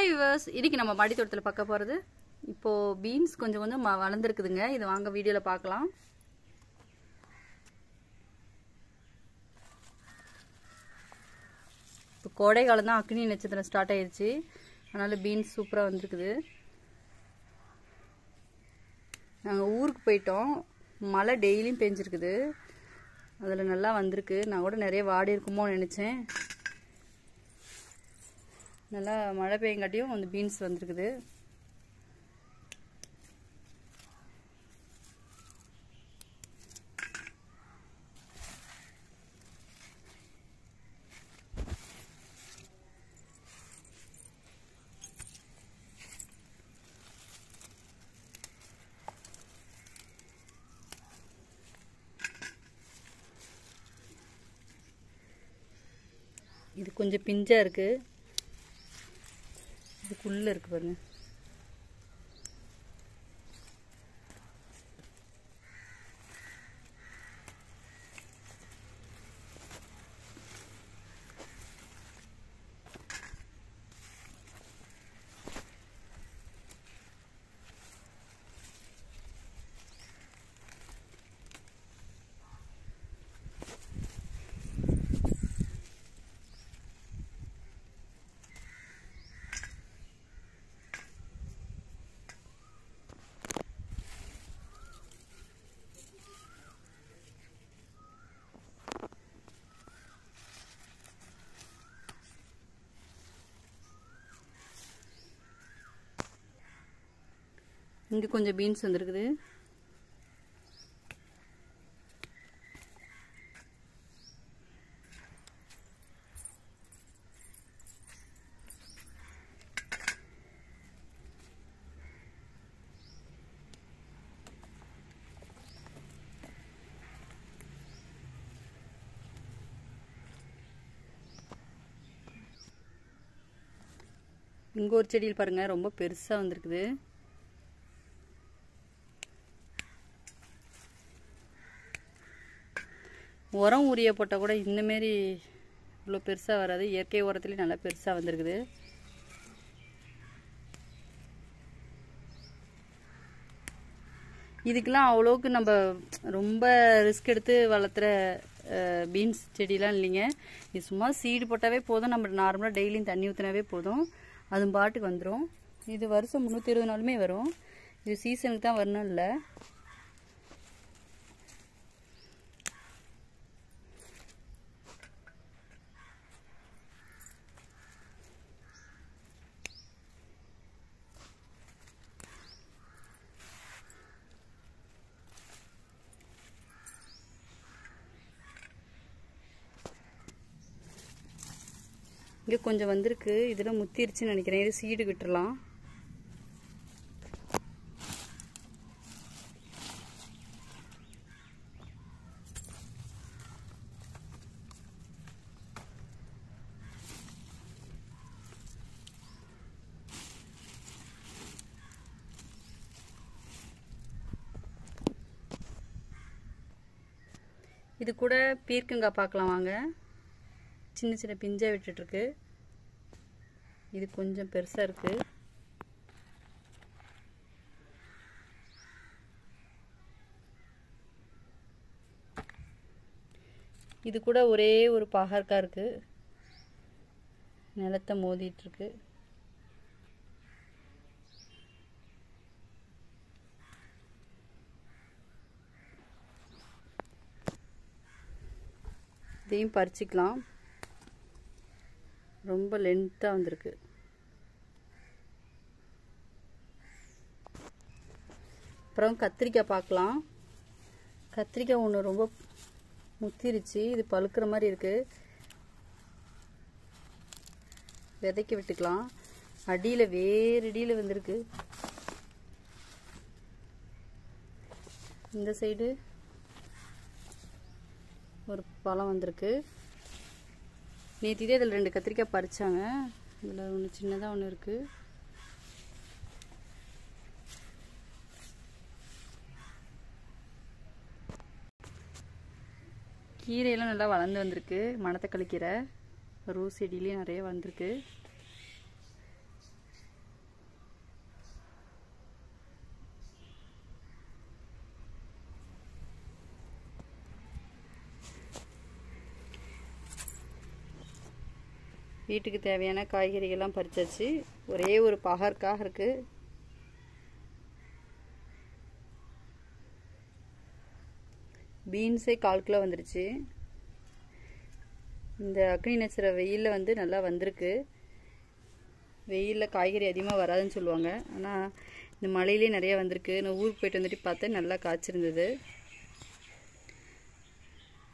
Hi viewers இன்றைக்கி நம்ம மாடி தோட்டத்தில் பார்க்க போகிறது இப்போது பீன்ஸ் கொஞ்சம் கொஞ்சம் ம- வளர்ந்துருக்குதுங்க. இது வாங்க வீடியோவில் பார்க்கலாம். இப்போ கோடை காலம் தான் அக்னி நட்சத்திரம் ஸ்டார்ட் ஆயிடுச்சு அதனால் பீன்ஸ் சூப்பராக வந்திருக்குது. நாங்கள் ஊருக்கு போயிட்டோம். மழை டெய்லியும் பெஞ்சிருக்குது. அதில் நல்லா வந்திருக்கு. நான் கூட நிறைய வாடி இருக்குமோ நினச்சேன். நல்லா மழை பெய்யங்காட்டியும் அந்த பீன்ஸ் வந்திருக்குது. இது கொஞ்சம் பிஞ்சாக இருக்குது இதுக்குள்ளே இருக்குது பாருங்கள் இங்கே கொஞ்சம் பீன்ஸ் வந்திருக்குது. இங்கே ஒரு செடியில் பாருங்க ரொம்ப பெருசாக வந்திருக்குது. உரம் உரிய போட்டால் கூட இந்தமாரி இவ்வளோ பெருசாக வராது. இயற்கை உரத்துலேயும் நல்லா பெருசாக வந்திருக்குது. இதுக்கெலாம் அவ்வளோக்கு நம்ம ரொம்ப ரிஸ்க் எடுத்து வளர்த்துற பீன்ஸ் செடிலாம் இல்லைங்க. இது சும்மா சீடு போட்டாவே போதும். நம்ம நார்மலாக டெய்லியும் தண்ணி ஊற்றினாவே போதும். அது பாட்டுக்கு வந்துடும் இது வருஷம் முந்நூற்றி இருபது நாளுமே வரும். இது சீசனுக்கு தான் வரணும் இல்லை இங்கே கொஞ்சம் வந்திருக்கு. இதில் முத்திருச்சுன்னு நினைக்கிறேன். இது சீடு விட்டுறலாம். இது கூட பீர்க்கங்காய் பார்க்கலாம் வாங்க. சின்ன சின்ன பிஞ்சாக விட்டுட்ருக்கு. இது கொஞ்சம் பெருசாக இருக்குது இது கூட ஒரே ஒரு பாகற்காய் இருக்குது நிலத்தை மோதிட்டுருக்கு இதையும் பறிச்சிக்கலாம். ரொம்ப லென்த்தாக வந்திருக்கு. அப்புறம் கத்திரிக்காய் பார்க்கலாம். கத்திரிக்காய் ஒன்று ரொம்ப முத்திருச்சு. இது பழுக்கிற மாதிரி இருக்குது விதைக்க விட்டுக்கலாம். அடியில் வேறடியில் வந்திருக்கு. இந்த சைடு ஒரு பழம் வந்திருக்கு. நேற்று இதில் ரெண்டு கத்திரிக்காய் பறித்தாங்க இதில் ஒன்று சின்னதாக ஒன்று இருக்குது கீரையெல்லாம் நல்லா வளர்ந்து வந்திருக்கு. மணத்தக்காளி கீரை ரோஸ் செடியிலையும் நிறைய வந்திருக்கு. வீட்டுக்கு தேவையான காய்கறிகள்லாம் பறிச்சாச்சு. ஒரே ஒரு பகற்காக இருக்குது பீன்ஸே கால் கிலோ வந்துருச்சு. இந்த அக்னி நட்சத்திர வெயிலில் வந்து நல்லா வந்திருக்கு. வெயிலில் காய்கறி அதிகமாக வராதுன்னு சொல்லுவாங்க. ஆனால் இந்த மழையிலே நிறையா வந்திருக்கு. நான் ஊருக்கு போயிட்டு வந்துட்டு பார்த்தேன். நல்லா காய்ச்சிருந்தது.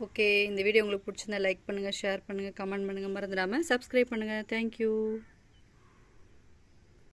ஓகே இந்த வீடியோ உங்களுக்கு பிடிச்சிருந்தா லைக் பண்ணுங்கள் ஷேர் பண்ணுங்கள் கமெண்ட் பண்ணுங்கள் மறந்துடாமல் சப்ஸ்கிரைப் பண்ணுங்கள் தேங்க்யூ